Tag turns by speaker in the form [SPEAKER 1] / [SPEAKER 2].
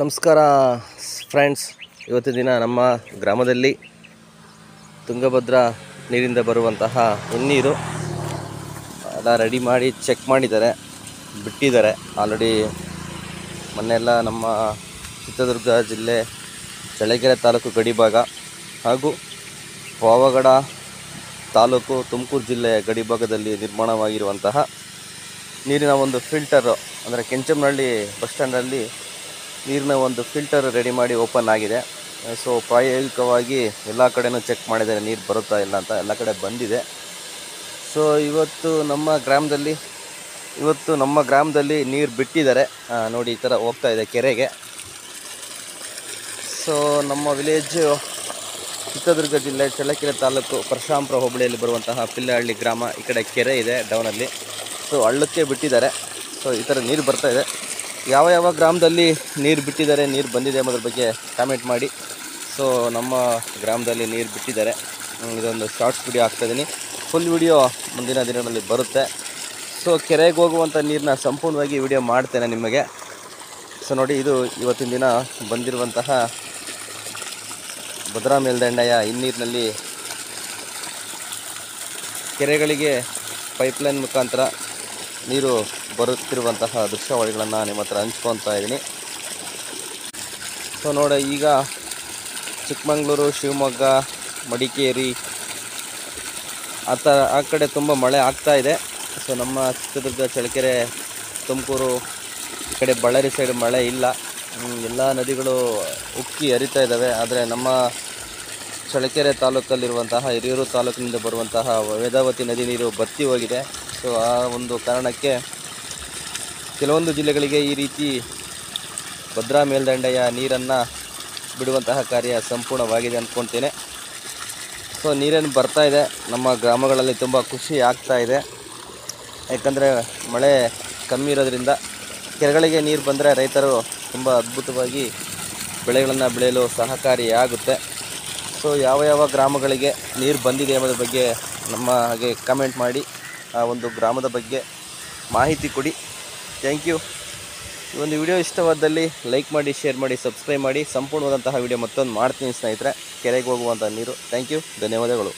[SPEAKER 1] ನಮಸ್ಕಾರ ಫ್ರೆಂಡ್ಸ್ ಇವತ್ತಿನ ದಿನ ನಮ್ಮ ಗ್ರಾಮದಲ್ಲಿ ತುಂಗಭದ್ರಾ ನೀರಿಂದ ಬರುವಂತಹ ಹಿನ್ನೀರು ಎಲ್ಲ ರೆಡಿ ಮಾಡಿ ಚೆಕ್ ಮಾಡಿದ್ದಾರೆ, ಬಿಟ್ಟಿದ್ದಾರೆ. ಆಲ್ರೆಡಿ ಮೊನ್ನೆಲ್ಲ ನಮ್ಮ ಚಿತ್ರದುರ್ಗ ಜಿಲ್ಲೆ ಚಳ್ಳಕೆರೆ ತಾಲೂಕು ಗಡಿಭಾಗ ಹಾಗೂ ಪಾವಗಡ ತಾಲೂಕು ತುಮಕೂರು ಜಿಲ್ಲೆಯ ಗಡಿಭಾಗದಲ್ಲಿ ನಿರ್ಮಾಣವಾಗಿರುವಂತಹ ನೀರಿನ ಒಂದು ಫಿಲ್ಟರು ಅಂದರೆ ಕೆಂಚಮ್ನಹಳ್ಳಿ ಬಸ್ ಸ್ಟ್ಯಾಂಡಲ್ಲಿ ನೀರಿನ ಒಂದು ಫಿಲ್ಟರ್ ರೆಡಿ ಮಾಡಿ ಓಪನ್ ಆಗಿದೆ. ಸೊ ಪ್ರಾಯೋಗಿಕವಾಗಿ ಎಲ್ಲ ಕಡೆನೂ ಚೆಕ್ ಮಾಡಿದ್ದಾರೆ ನೀರು ಬರುತ್ತಾ ಇಲ್ಲ ಅಂತ ಎಲ್ಲ ಕಡೆ ಬಂದಿದೆ. ಸೊ ಇವತ್ತು ನಮ್ಮ ಗ್ರಾಮದಲ್ಲಿ, ಇವತ್ತು ನಮ್ಮ ಗ್ರಾಮದಲ್ಲಿ ನೀರು ಬಿಟ್ಟಿದ್ದಾರೆ. ನೋಡಿ ಈ ಥರ ಹೋಗ್ತಾ ಇದೆ ಕೆರೆಗೆ. ಸೊ ನಮ್ಮ ವಿಲೇಜು ಚಿತ್ರದುರ್ಗ ಜಿಲ್ಲೆ ಚಳ್ಳಕೆರೆ ತಾಲೂಕು ಪರಶುರಾಮಪುರ ಹೋಬಳಿಯಲ್ಲಿ ಬರುವಂತಹ ಪಿಲ್ಲಹಳ್ಳಿ ಗ್ರಾಮ ಈ ಕಡೆ ಕೆರೆ ಇದೆ ಡೌನಲ್ಲಿ ಸೊ ಹಳ್ಳಕ್ಕೆ ಬಿಟ್ಟಿದ್ದಾರೆ. ಸೊ ಈ ಥರ ನೀರು ಬರ್ತಾ ಇದೆ. ಯಾವ ಯಾವ ಗ್ರಾಮದಲ್ಲಿ ನೀರು ಬಿಟ್ಟಿದ್ದಾರೆ, ನೀರು ಬಂದಿದೆ ಅನ್ನೋದ್ರ ಬಗ್ಗೆ ಕಾಮೆಂಟ್ ಮಾಡಿ. ಸೊ ನಮ್ಮ ಗ್ರಾಮದಲ್ಲಿ ನೀರು ಬಿಟ್ಟಿದ್ದಾರೆ. ಇದೊಂದು ಶಾರ್ಟ್ಸ್ ವಿಡಿಯೋ ಹಾಕ್ತಾಯಿದ್ದೀನಿ ಫುಲ್ ವಿಡಿಯೋ ಮುಂದಿನ ದಿನಗಳಲ್ಲಿ ಬರುತ್ತೆ. ಸೊ ಕೆರೆಗೆ ಹೋಗುವಂಥ ನೀರನ್ನ ಸಂಪೂರ್ಣವಾಗಿ ವಿಡಿಯೋ ಮಾಡ್ತೇನೆ ನಿಮಗೆ. ಸೊ ನೋಡಿ, ಇದು ಇವತ್ತಿನ ದಿನ ಬಂದಿರುವಂತಹ ಭದ್ರಾ ಮೇಲ್ದಂಡೆಯ ಹಿನ್ನೀರಿನಲ್ಲಿ ಕೆರೆಗಳಿಗೆ ಪೈಪ್ಲೈನ್ ಮುಖಾಂತರ ನೀರು ಬರುತ್ತಿರುವಂತಹ ದೃಶ್ಯಾವಳಿಗಳನ್ನು ನಿಮ್ಮ ಹತ್ರ ಹಂಚ್ಕೊತಾ ಇದ್ದೀನಿ. ಸೊ ನೋಡಿ, ಈಗ ಚಿಕ್ಕಮಗಳೂರು, ಶಿವಮೊಗ್ಗ, ಮಡಿಕೇರಿ, ಆ ಥರ ಆ ಕಡೆ ತುಂಬ ಮಳೆ ಆಗ್ತಾ ಇದೆ. ಸೊ ನಮ್ಮ ಚಿತ್ರದುರ್ಗ, ಚಳ್ಳಕೆರೆ, ತುಮಕೂರು, ಈ ಕಡೆ ಬಳ್ಳಾರಿ ಸೈಡ್ ಮಳೆ ಇಲ್ಲ. ಎಲ್ಲ ನದಿಗಳು ಉಕ್ಕಿ ಹರಿತಾ ಇದ್ದಾವೆ. ಆದರೆ ನಮ್ಮ ಚಳ್ಳಕೆರೆ ತಾಲೂಕಲ್ಲಿರುವಂತಹ ಹಿರಿಯೂರು ತಾಲೂಕಿನಿಂದ ಬರುವಂತಹ ವೇದಾವತಿ ನದಿ ನೀರು ಬತ್ತಿ ಹೋಗಿದೆ. ಸೊ ಆ ಒಂದು ಕಾರಣಕ್ಕೆ ಕೆಲವೊಂದು ಜಿಲ್ಲೆಗಳಿಗೆ ಈ ರೀತಿ ಭದ್ರಾ ಮೇಲ್ದಂಡೆಯ ನೀರನ್ನು ಬಿಡುವಂತಹ ಕಾರ್ಯ ಸಂಪೂರ್ಣವಾಗಿದೆ ಅಂದ್ಕೊಳ್ತೇನೆ ಸೊ ನೀರೇನು ಬರ್ತಾ ಇದೆ, ನಮ್ಮ ಗ್ರಾಮಗಳಲ್ಲಿ ತುಂಬ ಖುಷಿ ಆಗ್ತಾ ಇದೆ. ಯಾಕಂದರೆ ಮಳೆ ಕಮ್ಮಿ ಇರೋದ್ರಿಂದ ಕೆರೆಗಳಿಗೆ ನೀರು ಬಂದರೆ ರೈತರು ತುಂಬ ಅದ್ಭುತವಾಗಿ ಬೆಳೆಗಳನ್ನು ಬೆಳೆಯಲು ಸಹಕಾರಿಯಾಗುತ್ತೆ ಸೊ ಯಾವ ಯಾವ ಗ್ರಾಮಗಳಿಗೆ ನೀರು ಬಂದಿದೆ ಎಂಬುದ್ರ ಬಗ್ಗೆ ನಮ್ಮ ಹಾಗೆ ಕಮೆಂಟ್ ಮಾಡಿ. ಆ ಒಂದು ಗ್ರಾಮದ ಬಗ್ಗೆ ಮಾಹಿತಿ ಕೊಡಿ. ಥ್ಯಾಂಕ್ ಯು ಈ ಒಂದು ವಿಡಿಯೋ ಇಷ್ಟವಾದಲ್ಲಿ ಲೈಕ್ ಮಾಡಿ ಶೇರ್ ಮಾಡಿ ಸಬ್ಸ್ಕ್ರೈಬ್ ಮಾಡಿ. ಸಂಪೂರ್ಣವಾದಂತಹ ವಿಡಿಯೋ ಮತ್ತೊಂದು ಮಾಡ್ತೀನಿ ಸ್ನೇಹಿತರೆ. ಕೆರೆಗೆ ಹೋಗುವಂಥ ನೀರು. ಥ್ಯಾಂಕ್ ಯು ಧನ್ಯವಾದಗಳು.